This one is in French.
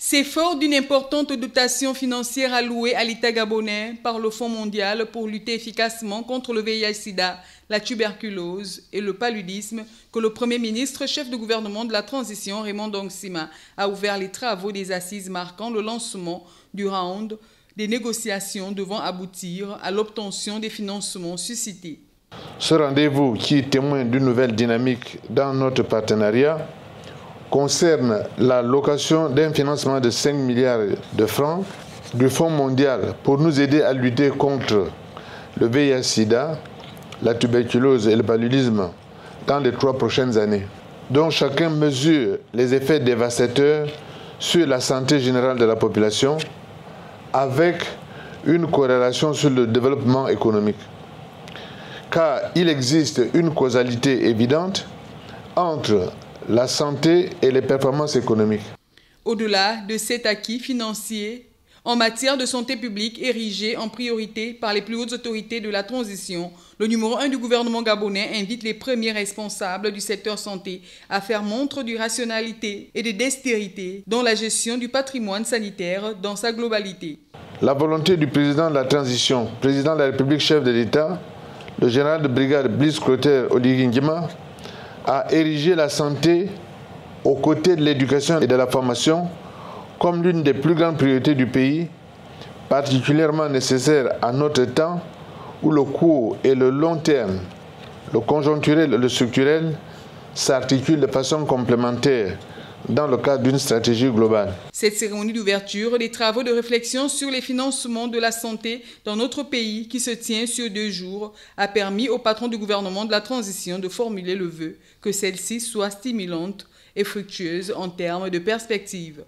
C'est fort d'une importante dotation financière allouée à l'État gabonais par le Fonds mondial pour lutter efficacement contre le VIH-Sida, la tuberculose et le paludisme que le Premier ministre, chef de gouvernement de la transition, Raymond Dongsima, a ouvert les travaux des assises marquant le lancement du round des négociations devant aboutir à l'obtention des financements suscités. Ce rendez-vous qui témoigne d'une nouvelle dynamique dans notre partenariat concerne la location d'un financement de 5 milliards de francs du Fonds mondial pour nous aider à lutter contre le VIH-Sida, la tuberculose et le paludisme dans les trois prochaines années, dont chacun mesure les effets dévastateurs sur la santé générale de la population avec une corrélation sur le développement économique. Car il existe une causalité évidente entre la santé et les performances économiques. Au-delà de cet acquis financier, en matière de santé publique érigée en priorité par les plus hautes autorités de la transition, le numéro un du gouvernement gabonais invite les premiers responsables du secteur santé à faire montre de rationalité et de dextérité dans la gestion du patrimoine sanitaire dans sa globalité. La volonté du président de la transition, président de la République, chef de l'État, le général de brigade Bliss Clotaire Oligingima, a érigé la santé aux côtés de l'éducation et de la formation comme l'une des plus grandes priorités du pays, particulièrement nécessaire à notre temps où le court et le long terme, le conjoncturel et le structurel s'articulent de façon complémentaire dans le cadre d'une stratégie globale. Cette cérémonie d'ouverture des travaux de réflexion sur les financements de la santé dans notre pays, qui se tient sur deux jours, a permis au patron du gouvernement de la transition de formuler le vœu que celle-ci soit stimulante et fructueuse en termes de perspective.